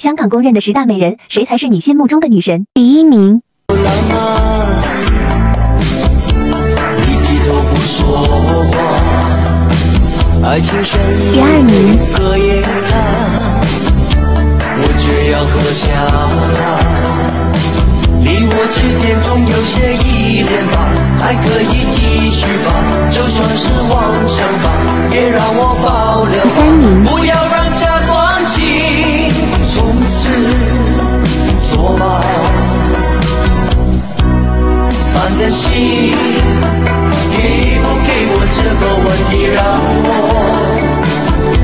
香港公认的十大美人，谁才是你心目中的女神？第一名。第二名。你我之间总有些依恋吧，还可以反正心给不给我这个问题，让我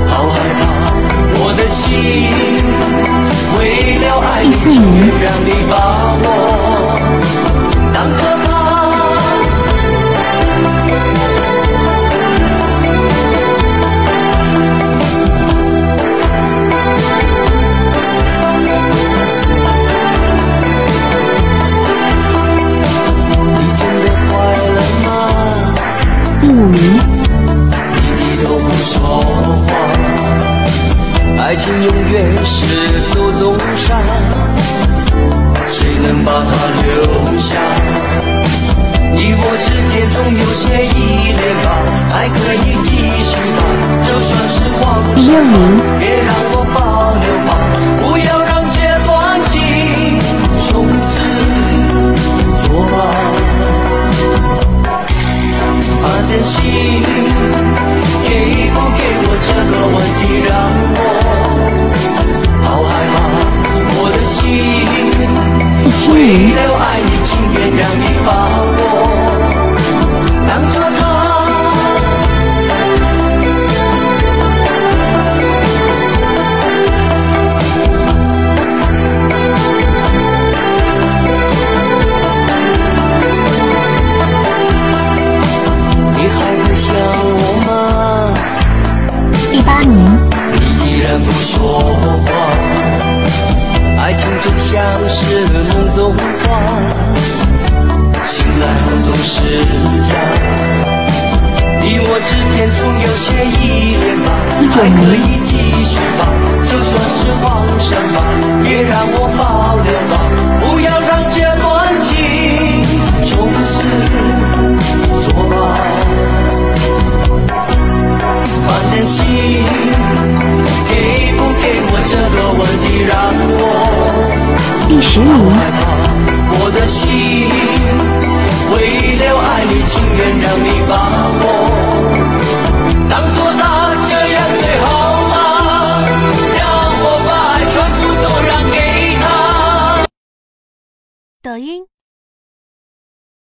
好害怕。我的心。为了爱你，情让你把情永远是。能把它留下，你我之间总有些依恋吧，还可以继续吧，就算是妄想，别让我保留吧，不要让这段情从此作罢。把真心给不给我这个问题，让说话，爱情就像是。梦中花，醒来后都是家。你我之间总有些依恋吧，还可以继续吧，就算是妄想吧，也让我十名。我的心，为了爱你，情愿让你把我当作他，这样最好吗？让我把爱全部都让给他。抖音。